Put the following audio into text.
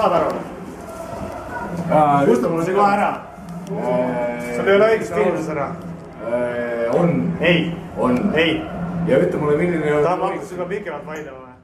saad aru? Äh, kustu mulle see kohe ära. Äh, sul ei ole õigust inimesed ära. Äh, on. ei. on. ei. ja ütle mulle, milline. tahad, ma hakkan sinuga pikemalt vaidlema või?